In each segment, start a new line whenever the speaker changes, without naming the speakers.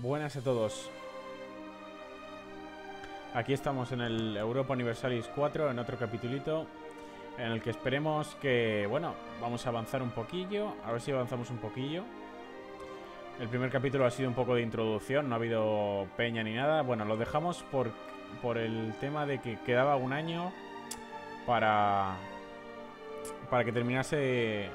Buenas a todos. Aquí estamos en el Europa Universalis 4, en otro capitulito, en el que esperemos que, bueno, vamos a avanzar un poquillo, a ver si avanzamos un poquillo. El primer capítulo ha sido un poco de introducción, no ha habido peña ni nada. Bueno, lo dejamos por, por el tema de que quedaba un año para, para que terminase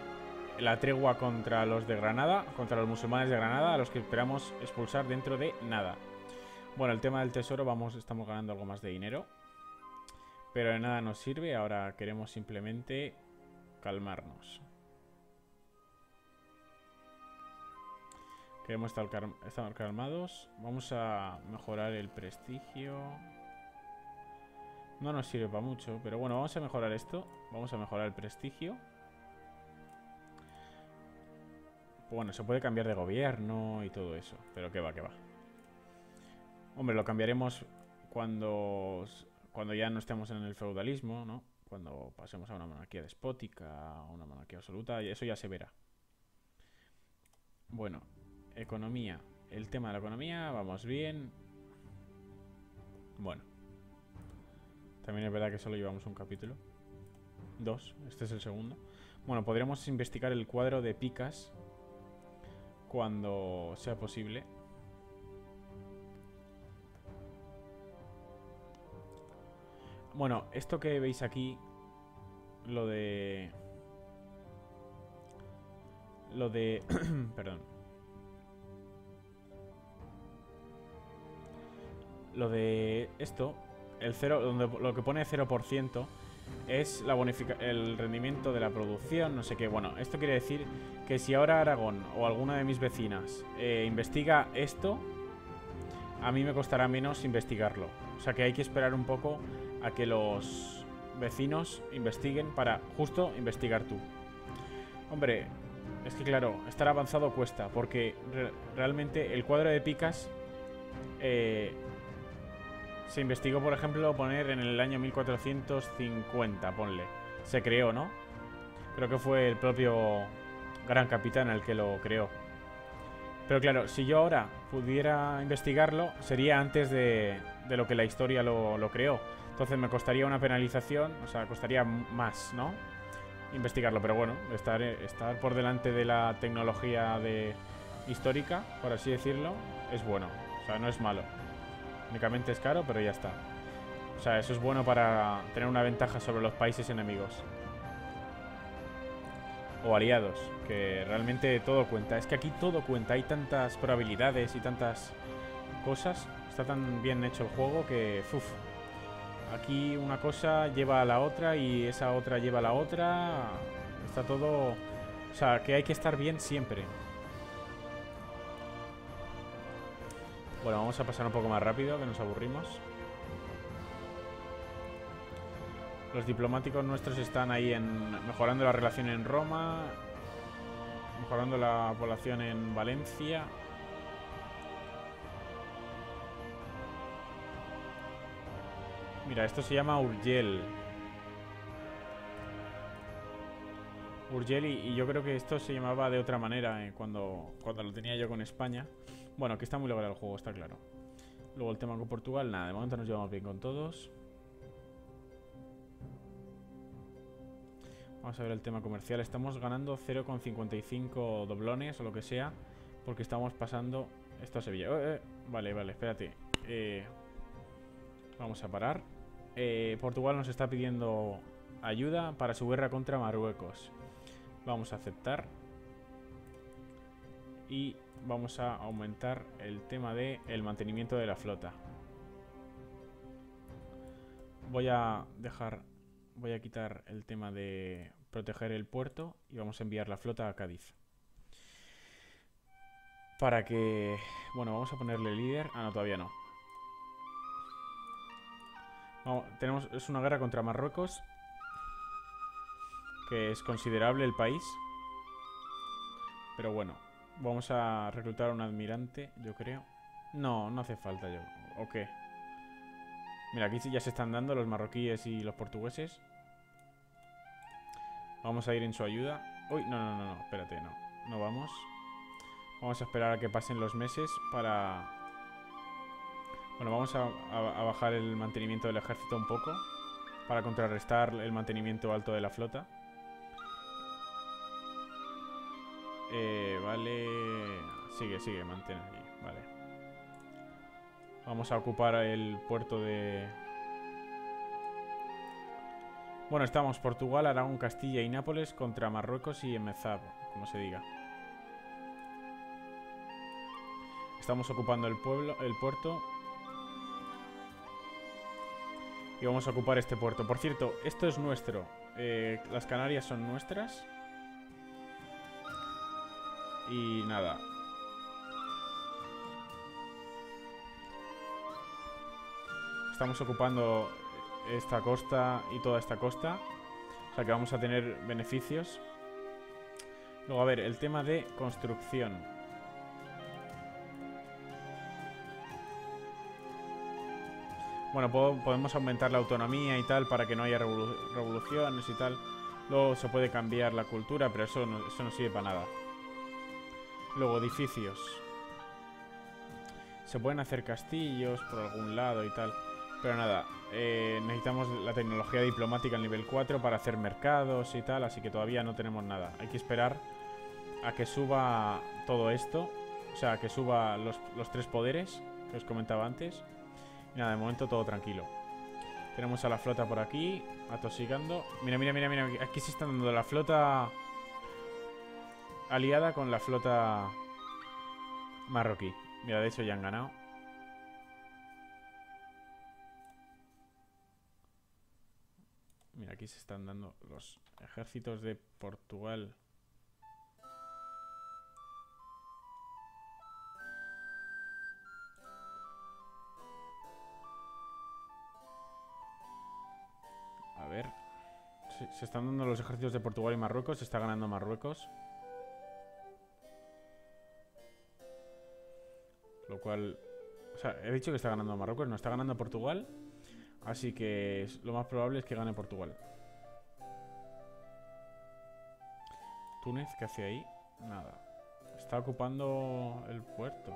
la tregua contra los de Granada, contra los musulmanes de Granada, a los que esperamos expulsar dentro de nada. Bueno, el tema del tesoro, vamos, estamos ganando algo más de dinero. Pero de nada nos sirve, ahora queremos simplemente calmarnos. Queremos estar, estar calmados. Vamos a mejorar el prestigio. No nos sirve para mucho, pero bueno, vamos a mejorar esto. Vamos a mejorar el prestigio. Bueno, se puede cambiar de gobierno y todo eso. Pero que va, que va. Hombre, lo cambiaremos cuando, cuando ya no estemos en el feudalismo, ¿no? Cuando pasemos a una monarquía despótica, a una monarquía absoluta, eso ya se verá. Bueno, economía. El tema de la economía, vamos bien. Bueno. También es verdad que solo llevamos un capítulo. Dos, este es el segundo. Bueno, podríamos investigar el cuadro de picas cuando sea posible. Bueno, esto que veis aquí, lo de... Lo de... perdón. Lo de esto, el cero, donde lo que pone 0% es la el rendimiento de la producción, no sé qué. Bueno, esto quiere decir que si ahora Aragón o alguna de mis vecinas eh, investiga esto, a mí me costará menos investigarlo. O sea que hay que esperar un poco a que los vecinos investiguen para justo investigar tú. Hombre, es que claro, estar avanzado cuesta, porque realmente el cuadro de picas eh, se investigó, por ejemplo, poner en el año 1450, ponle. Se creó, ¿no? Creo que fue el propio gran capitán el que lo creó. Pero claro, si yo ahora pudiera investigarlo, sería antes de, lo que la historia lo, lo, creó. Entonces me costaría una penalización, o sea, costaría más, ¿no? Investigarlo, pero bueno, estar, estar por delante de la tecnología de histórica, por así decirlo, es bueno. O sea, no es malo. Únicamente es caro, pero ya está. O sea, eso es bueno para tener una ventaja sobre los países enemigos. O aliados, que realmente todo cuenta. Es que aquí todo cuenta. Hay tantas probabilidades y tantas cosas. Está tan bien hecho el juego que... Uf, aquí una cosa lleva a la otra y esa otra lleva a la otra. Está todo... O sea, que hay que estar bien siempre. Bueno, vamos a pasar un poco más rápido, que nos aburrimos. Los diplomáticos nuestros están ahí en mejorando la relación en Roma, mejorando la población en Valencia. Mira, esto se llama Urgel. Urgel y, yo creo que esto se llamaba de otra manera eh, cuando, cuando lo tenía yo con España. Bueno, que está muy logrado el juego, está claro. Luego el tema con Portugal, nada, de momento nos llevamos bien con todos. Vamos a ver el tema comercial. Estamos ganando 0,55 doblones o lo que sea. Porque estamos pasando esto a Sevilla. Eh, eh, vale, vale, espérate. Eh, vamos a parar. Portugal nos está pidiendo ayuda para su guerra contra Marruecos. Vamos a aceptar. Y vamos a aumentar el tema de el mantenimiento de la flota. Voy a dejar, voy a quitar el tema de proteger el puerto y vamos a enviar la flota a Cádiz. Para que, bueno, vamos a ponerle líder. Ah, no, todavía no. tenemos, es una guerra contra Marruecos, que es considerable el país. Pero bueno, Vamos a reclutar a un admirante, yo creo. No, no hace falta yo. ¿O qué? Mira, aquí ya se están dando los marroquíes y los portugueses. Vamos a ir en su ayuda. Uy, no, no, no, no, espérate, no. No vamos. Vamos a esperar a que pasen los meses para... Bueno, vamos a, a bajar el mantenimiento del ejército un poco. Para contrarrestar el mantenimiento alto de la flota. Eh, vale... Sigue, sigue, mantén aquí. Vale. Vamos a ocupar el puerto de... Bueno, estamos Portugal, Aragón, Castilla y Nápoles contra Marruecos y Emezab, como se diga. Estamos ocupando el pueblo, el puerto. Y vamos a ocupar este puerto. Por cierto, esto es nuestro. Eh, las Canarias son nuestras. Y nada. Estamos ocupando esta costa y toda esta costa. O sea que vamos a tener beneficios. Luego, a ver, el tema de construcción. Bueno, podemos aumentar la autonomía y tal para que no haya revoluciones y tal. Luego se puede cambiar la cultura, pero eso no, sirve para nada. Luego, edificios. Se pueden hacer castillos por algún lado y tal. Pero nada, eh, necesitamos la tecnología diplomática al nivel 4 para hacer mercados y tal, así que todavía no tenemos nada. Hay que esperar a que suba todo esto, o sea, que suba los, los tres poderes que os comentaba antes. Y nada, de momento todo tranquilo. Tenemos a la flota por aquí, atosigando. Mira, mira, mira, mira, aquí se está dando la flota aliada con la flota marroquí. Mira, de hecho ya han ganado. Mira, aquí se están dando los ejércitos de Portugal. A ver. se están dando los ejércitos de Portugal y Marruecos. Se está ganando Marruecos. Lo cual... O sea, he dicho que está ganando Marruecos, no está ganando Portugal. Así que lo más probable es que gane Portugal. Túnez, ¿qué hace ahí? Nada. Está ocupando el puerto.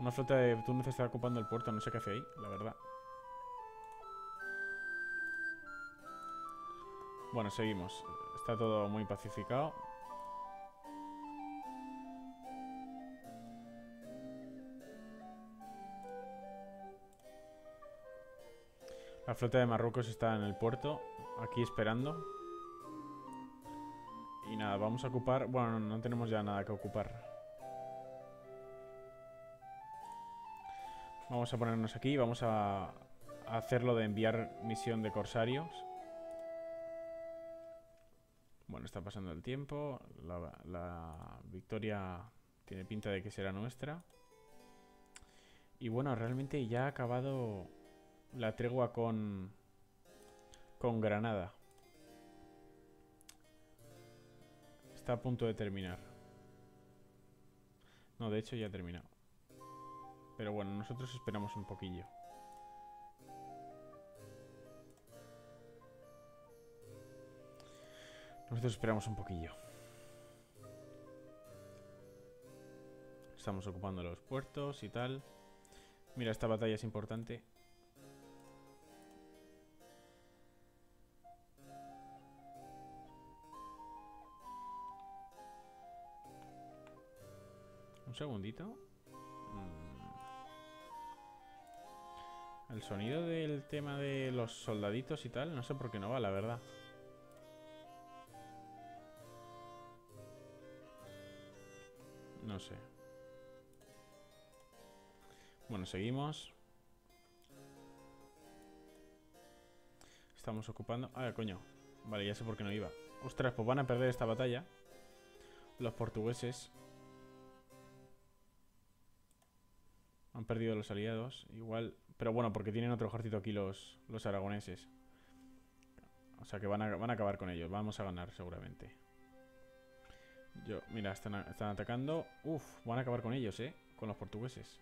Una flota de Túnez está ocupando el puerto. No sé qué hace ahí, la verdad. Bueno, seguimos. Está todo muy pacificado. La flota de Marruecos está en el puerto, aquí esperando. Y nada, vamos a ocupar... Bueno, no, tenemos ya nada que ocupar. Vamos a ponernos aquí, vamos a, hacerlo de enviar misión de corsarios. Bueno, está pasando el tiempo. La, la, victoria tiene pinta de que será nuestra. Y bueno, realmente ya ha acabado la tregua con, con Granada. Está a punto de terminar. No, de hecho ya ha terminado. Pero bueno, nosotros esperamos un poquillo. Nosotros esperamos un poquillo. Estamos ocupando los puertos y tal. Mira, esta batalla es importante. Un segundito. Mm. El sonido del tema de los soldaditos y tal, no sé por qué no va, la verdad. No sé. Bueno, seguimos. Estamos ocupando... Ah, coño. Vale, ya sé por qué no iba. Ostras, pues van a perder esta batalla. Los portugueses. Han perdido los aliados. Igual. Pero bueno, porque tienen otro ejército aquí los, los aragoneses. O sea que van a, van a acabar con ellos. Vamos a ganar seguramente. Yo, mira, están, están atacando. Uf, van a acabar con ellos, eh. Con los portugueses.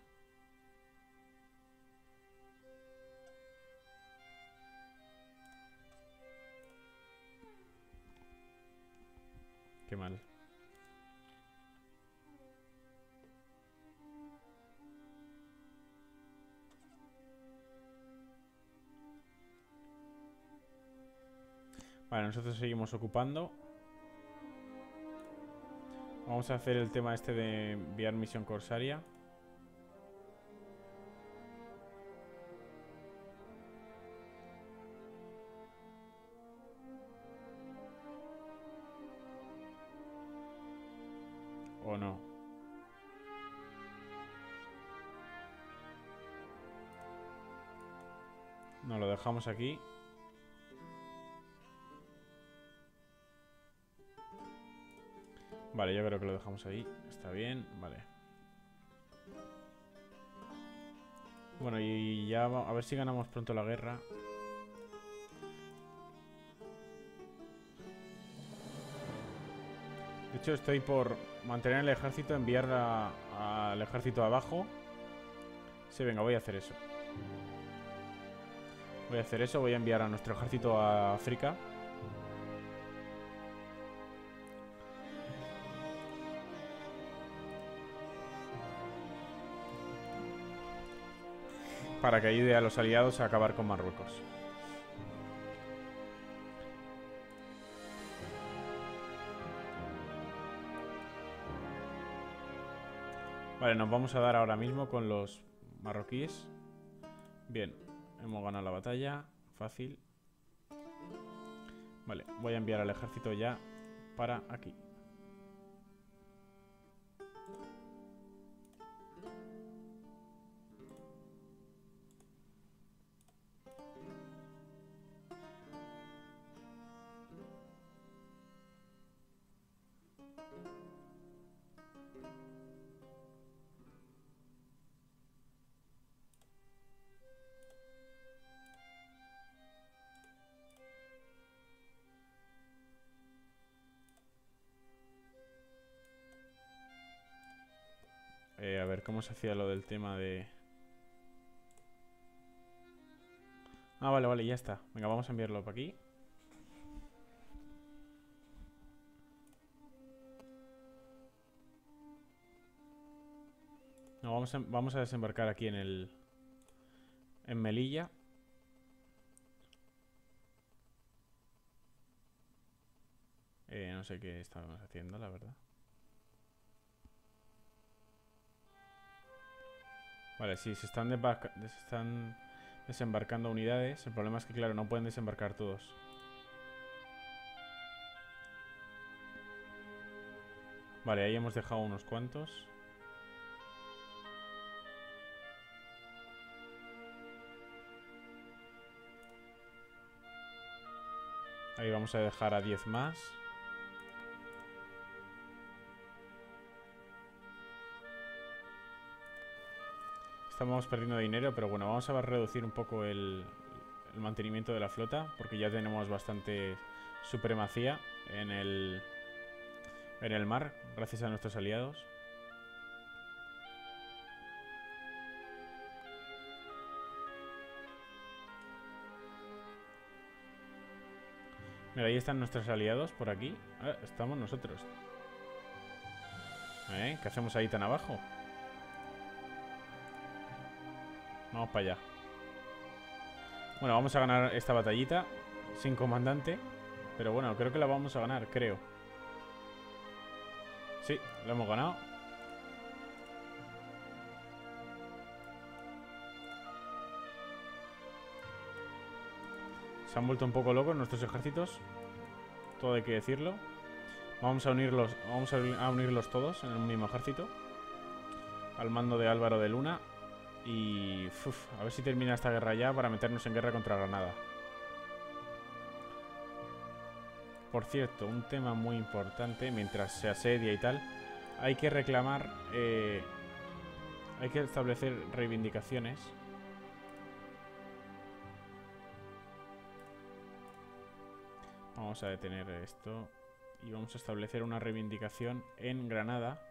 Qué mal. Vale, nosotros seguimos ocupando. Vamos a hacer el tema este de enviar misión corsaria. ¿O no? No, lo dejamos aquí. Vale, yo creo que lo dejamos ahí. Está bien, vale. Bueno, y ya a ver si ganamos pronto la guerra. De hecho, estoy por mantener el ejército, enviar al ejército abajo. Sí, venga, voy a hacer eso. Voy a hacer eso, voy a enviar a nuestro ejército a África. Para que ayude a los aliados a acabar con Marruecos. Vale, nos vamos a dar ahora mismo con los marroquíes. Bien, hemos ganado la batalla. Fácil. Vale, voy a enviar al ejército ya para aquí. Eh, a ver, ¿cómo se hacía lo del tema de...? Ah, vale, vale, ya está. Venga, vamos a enviarlo para aquí. No, vamos a, vamos a desembarcar aquí en el... En Melilla. Eh, no sé qué estábamos haciendo, la verdad. Vale, sí, se están, están desembarcando unidades. El problema es que, claro, no pueden desembarcar todos. Vale, ahí hemos dejado unos cuantos. Ahí vamos a dejar a 10 más. Estamos perdiendo dinero, pero bueno, vamos a reducir un poco el, mantenimiento de la flota, porque ya tenemos bastante supremacía en el, en el mar, gracias a nuestros aliados. Mira, ahí están nuestros aliados por aquí. Ah, estamos nosotros. ¿Eh? ¿Qué hacemos ahí tan abajo? Vamos para allá. Bueno, vamos a ganar esta batallita sin comandante. Pero bueno, creo que la vamos a ganar, creo. Sí, la hemos ganado. Se han vuelto un poco locos nuestros ejércitos. Todo hay que decirlo. Vamos a unirlos, vamos a unirlos todos en el mismo ejército. Al mando de Álvaro de Luna y a ver si termina esta guerra ya para meternos en guerra contra Granada. Por cierto, un tema muy importante, mientras se asedia y tal, hay que reclamar, eh, hay que establecer reivindicaciones. Vamos a detener esto y vamos a establecer una reivindicación en Granada,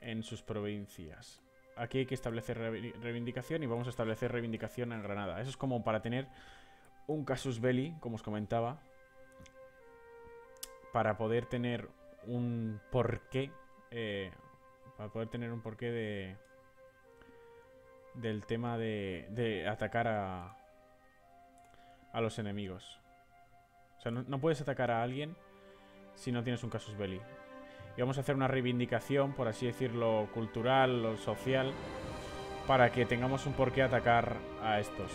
en sus provincias aquí hay que establecer reivindicación y vamos a establecer reivindicación en Granada. Eso es como para tener un casus belli, como os comentaba, para poder tener un porqué, eh, para poder tener un porqué de del tema de, de atacar a, a los enemigos. O sea, no, no puedes atacar a alguien si no tienes un casus belli. Y vamos a hacer una reivindicación, por así decirlo, cultural o social, para que tengamos un porqué atacar a estos.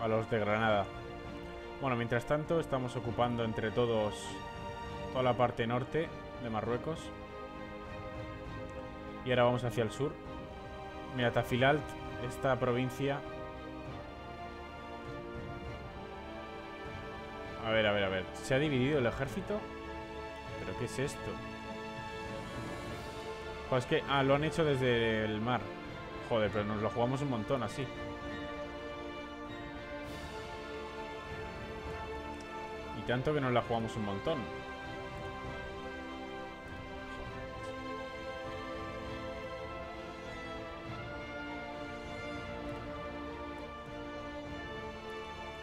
A los de Granada. Bueno, mientras tanto estamos ocupando entre todos toda la parte norte de Marruecos. Y ahora vamos hacia el sur. Mira, Tafilalt, esta provincia... A ver, a ver, a ver. ¿Se ha dividido el ejército? ¿Pero qué es esto? Pues que... Ah, lo han hecho desde el mar. Joder, pero nos lo jugamos un montón así. Y tanto que nos la jugamos un montón.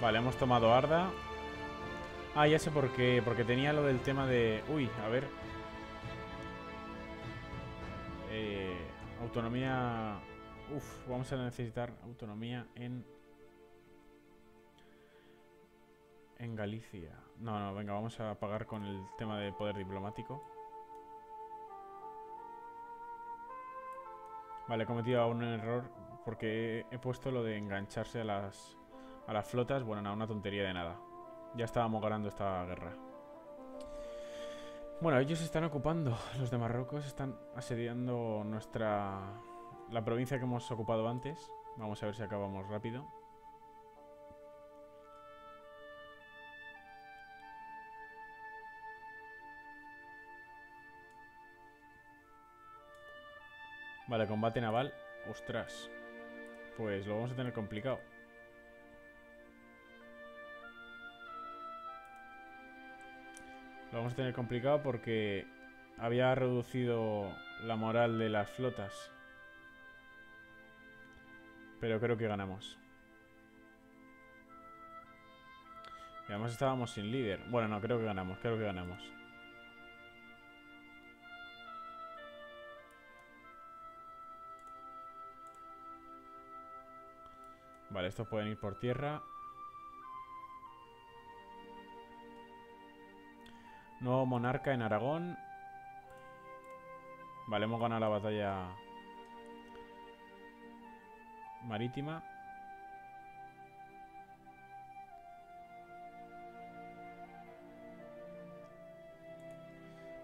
Vale, hemos tomado Arda. Ah, ya sé por qué. Porque tenía lo del tema de... Uy, a ver. Eh, autonomía... Uf, vamos a necesitar autonomía en... En Galicia. No, no, venga, vamos a pagar con el tema de poder diplomático. Vale, he cometido un error porque he puesto lo de engancharse a las a las flotas, bueno, nada, una tontería de nada. Ya estábamos ganando esta guerra. Bueno, ellos se están ocupando, los de Marruecos están asediando nuestra... La provincia que hemos ocupado antes. Vamos a ver si acabamos rápido. Vale, combate naval. Ostras. Pues lo vamos a tener complicado. Lo vamos a tener complicado porque había reducido la moral de las flotas. Pero creo que ganamos. Y además estábamos sin líder. Bueno, no, creo que ganamos, creo que ganamos. Vale, estos pueden ir por tierra. Nuevo monarca en Aragón. Vale, hemos ganado la batalla marítima.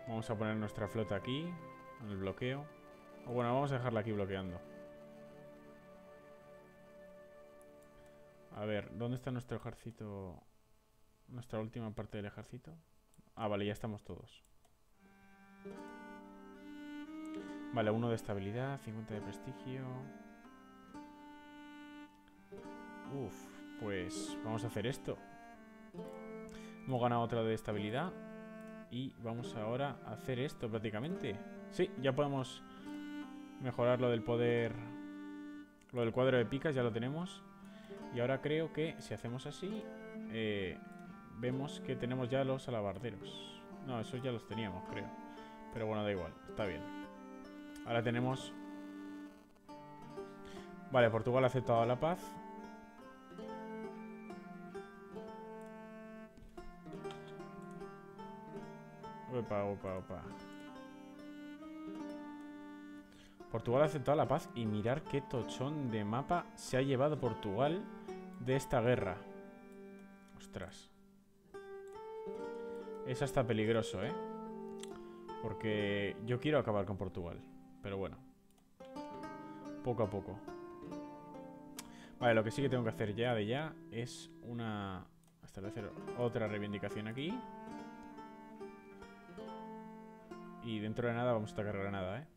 Vamos a poner nuestra flota aquí, en el bloqueo. O bueno, vamos a dejarla aquí bloqueando. A ver, ¿dónde está nuestro ejército? Nuestra última parte del ejército. Ah, vale, ya estamos todos. Vale, uno de estabilidad, 50 de prestigio. Uf, pues vamos a hacer esto. Hemos ganado otra de estabilidad. Y vamos ahora a hacer esto prácticamente. Sí, ya podemos mejorar lo del poder... Lo del cuadro de picas ya lo tenemos. Y ahora creo que si hacemos así... Eh, vemos que tenemos ya los alabarderos. No, esos ya los teníamos, creo. Pero bueno, da igual, está bien. Ahora tenemos... Vale, Portugal ha aceptado la paz. Opa, opa, opa. Portugal ha aceptado la paz y mirar qué tochón de mapa se ha llevado Portugal de esta guerra. Ostras. Es hasta peligroso, ¿eh? Porque yo quiero acabar con Portugal. Pero bueno. Poco a poco. Vale, lo que sí que tengo que hacer ya de ya es una... Establecer otra reivindicación aquí. Y dentro de nada vamos a atacar Granada, ¿eh?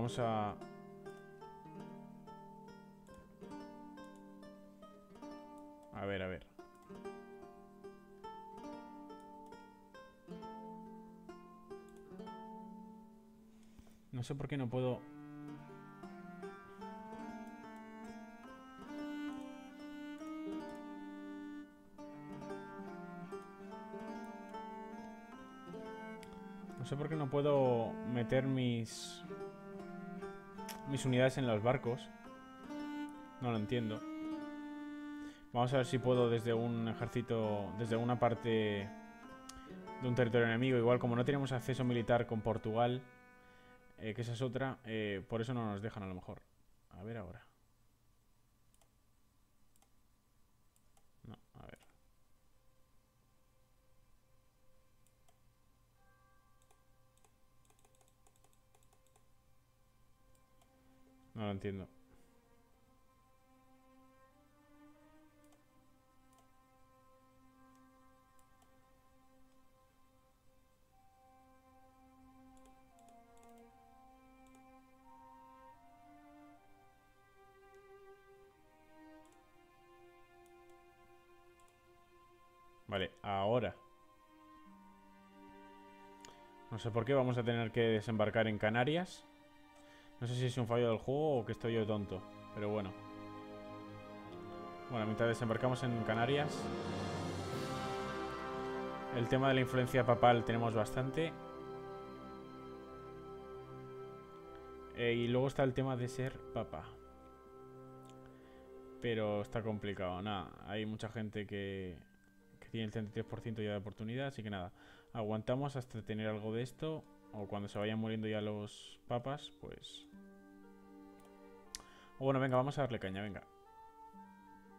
Vamos a... A ver, a ver. No sé por qué no puedo... No sé por qué no puedo meter mis... Mis unidades en los barcos. No lo entiendo. Vamos a ver si puedo desde un ejército... Desde una parte de un territorio enemigo. Igual como no tenemos acceso militar con Portugal, eh, que esa es otra, eh, por eso no nos dejan a lo mejor. A ver ahora. No, a ver. No lo entiendo. Vale, ahora. No sé por qué vamos a tener que desembarcar en Canarias. No sé si es un fallo del juego o que estoy yo tonto. Pero bueno. Bueno, mientras desembarcamos en Canarias. El tema de la influencia papal tenemos bastante. Eh, y luego está el tema de ser papa. Pero está complicado. Nada, hay mucha gente que tiene el 33% ya de oportunidad, así que nada, aguantamos hasta tener algo de esto, o cuando se vayan muriendo ya los papas, pues... Bueno, venga, vamos a darle caña, venga.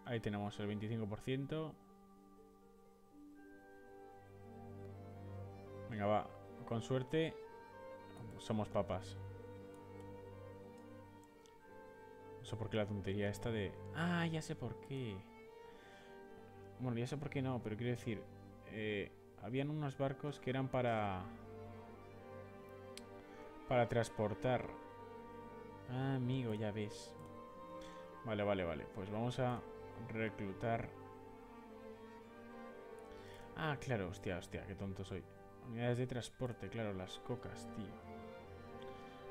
Ahí tenemos el 25%. Venga, va, con suerte somos papas. No sé por qué la tontería esta de... Ah, ya sé por qué. Bueno, ya sé por qué no, pero quiero decir... Eh, habían unos barcos que eran para... Para transportar. Ah, amigo, ya ves. Vale, vale, vale. Pues vamos a reclutar... Ah, claro, hostia, hostia, qué tonto soy. Unidades de transporte, claro, las cocas, tío.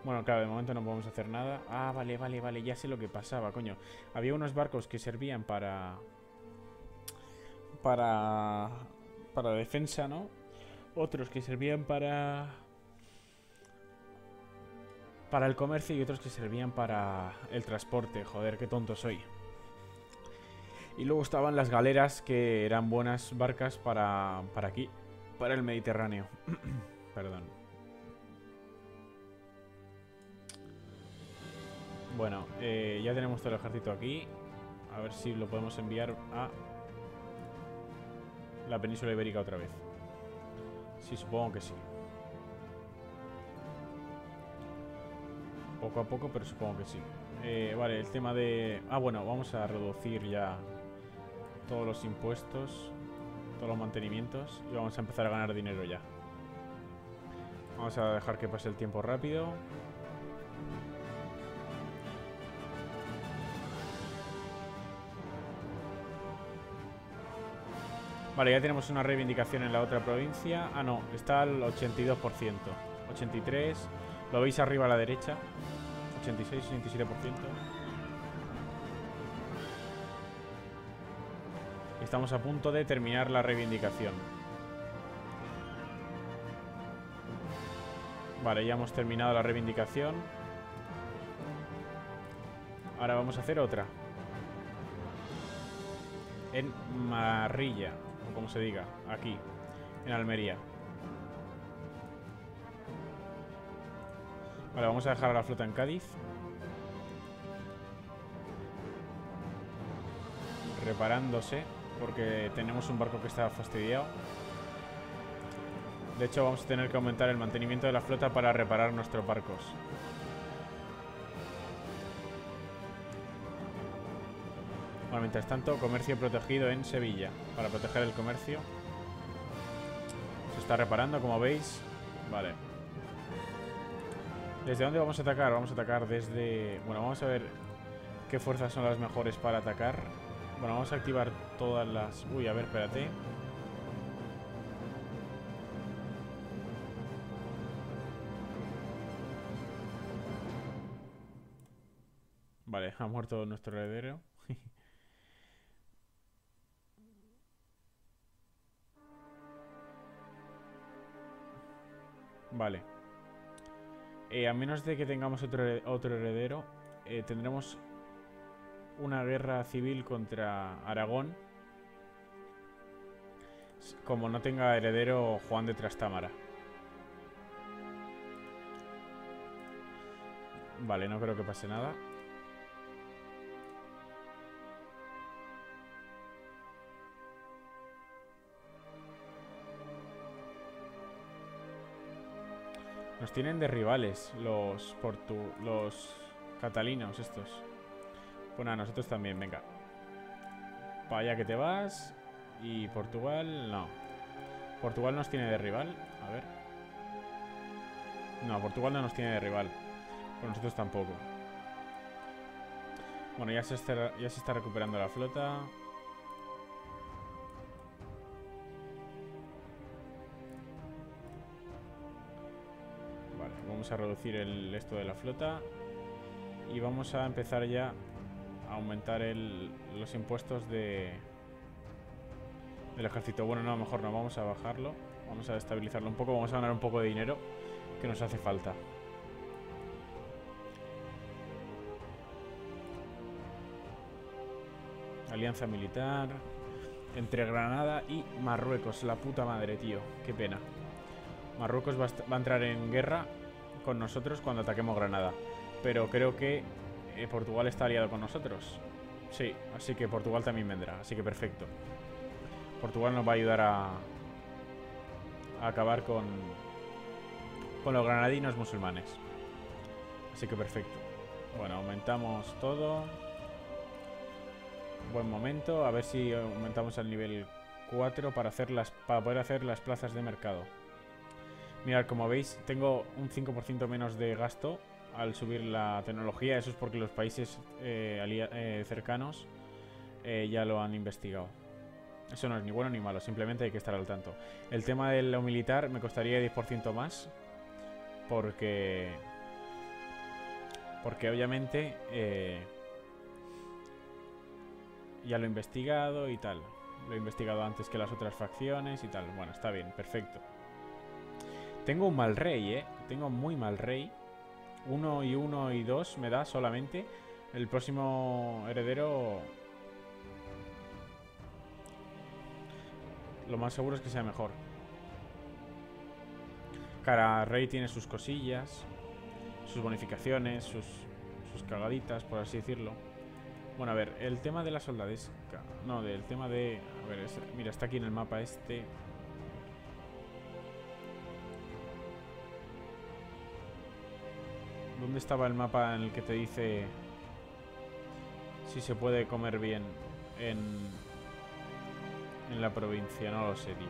Bueno, claro, de momento no podemos hacer nada. Ah, vale, vale, vale, ya sé lo que pasaba, coño. Había unos barcos que servían para para, para defensa, ¿no? Otros que servían para... Para el comercio y otros que servían para el transporte. Joder, qué tonto soy. Y luego estaban las galeras que eran buenas barcas para, para aquí, para el Mediterráneo. Perdón. Bueno, eh, ya tenemos todo el ejército aquí. A ver si lo podemos enviar a la península ibérica otra vez. Sí, supongo que sí. Poco a poco, pero supongo que sí. Eh, vale, el tema de... Ah, bueno, vamos a reducir ya todos los impuestos, todos los mantenimientos y vamos a empezar a ganar dinero ya. Vamos a dejar que pase el tiempo rápido. Vale, ya tenemos una reivindicación en la otra provincia. Ah, no, está al 82%. 83. Lo veis arriba a la derecha. 86, 87%. Estamos a punto de terminar la reivindicación. Vale, ya hemos terminado la reivindicación. Ahora vamos a hacer otra. En Marrilla como se diga, aquí, en Almería. Vale, vamos a dejar a la flota en Cádiz. Reparándose, porque tenemos un barco que está fastidiado. De hecho, vamos a tener que aumentar el mantenimiento de la flota para reparar nuestros barcos. Bueno, mientras tanto, comercio protegido en Sevilla. Para proteger el comercio. Se está reparando, como veis. Vale. ¿Desde dónde vamos a atacar? Vamos a atacar desde... Bueno, vamos a ver qué fuerzas son las mejores para atacar. Bueno, vamos a activar todas las... Uy, a ver, espérate. Vale, ha muerto nuestro heredero. vale. Eh, a menos de que tengamos otro, otro heredero, eh, tendremos una guerra civil contra Aragón. Como no tenga heredero Juan de Trastámara. Vale, no creo que pase nada. Nos tienen de rivales los portu los catalinos estos. Bueno, a nosotros también, venga. Para allá que te vas. Y Portugal, no. Portugal nos tiene de rival. A ver. No, Portugal no nos tiene de rival. Pero nosotros tampoco. Bueno, ya se está, ya se está recuperando la flota. A reducir el esto de la flota. Y vamos a empezar ya a aumentar el, los impuestos de del ejército. Bueno, no, mejor no, vamos a bajarlo. Vamos a estabilizarlo un poco, vamos a ganar un poco de dinero que nos hace falta. Alianza militar entre Granada y Marruecos. La puta madre, tío. Qué pena. Marruecos va a, entrar en guerra con nosotros cuando ataquemos Granada. Pero creo que eh, Portugal está aliado con nosotros. Sí, así que Portugal también vendrá. Así que perfecto. Portugal nos va a ayudar a, a acabar con, con los granadinos musulmanes. Así que perfecto. Bueno, aumentamos todo. Buen momento. A ver si aumentamos al nivel 4 para, hacer las, para poder hacer las plazas de mercado. Mirad, como veis, tengo un 5% menos de gasto al subir la tecnología. Eso es porque los países eh, eh, cercanos eh, ya lo han investigado. Eso no es ni bueno ni malo, simplemente hay que estar al tanto. El tema de lo militar me costaría 10% más. Porque... Porque obviamente... ya lo he investigado y tal. Lo he investigado antes que las otras facciones y tal. Bueno, está bien, perfecto. Tengo un mal rey, ¿eh? Tengo muy mal rey. Uno y uno y dos me da solamente. El próximo heredero... Lo más seguro es que sea mejor. Cara Rey tiene sus cosillas, sus bonificaciones, sus, sus cagaditas, por así decirlo. Bueno, a ver, el tema de la soldadesca. No, del tema de... A ver, mira, está aquí en el mapa este. ¿Dónde estaba el mapa en el que te dice si se puede comer bien en, en la provincia? No lo sé, tío.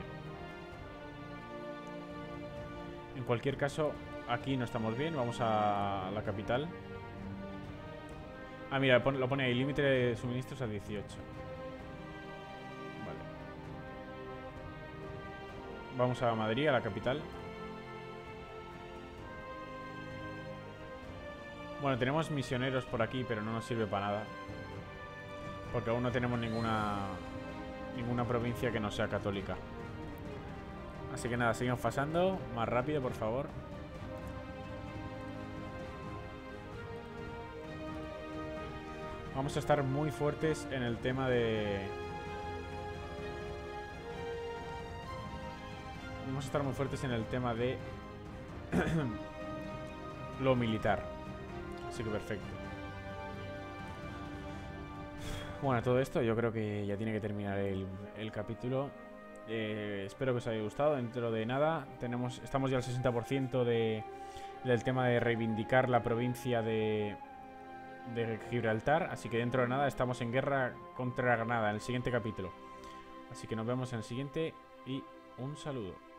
En cualquier caso, aquí no estamos bien. Vamos a la capital. Ah, mira, lo pone ahí. Límite de suministros a 18. Vale. Vamos a Madrid, a la capital. Bueno, tenemos misioneros por aquí, pero no nos sirve para nada. Porque aún no tenemos ninguna ninguna provincia que no sea católica. Así que nada, sigamos pasando. Más rápido, por favor. Vamos a estar muy fuertes en el tema de... Vamos a estar muy fuertes en el tema de... lo militar. Así que perfecto. Bueno, todo esto yo creo que ya tiene que terminar el, capítulo. Eh, espero que os haya gustado. Dentro de nada, tenemos, estamos ya al 60% de, del tema de reivindicar la provincia de, de Gibraltar. Así que dentro de nada estamos en guerra contra Granada en el siguiente capítulo. Así que nos vemos en el siguiente y un saludo.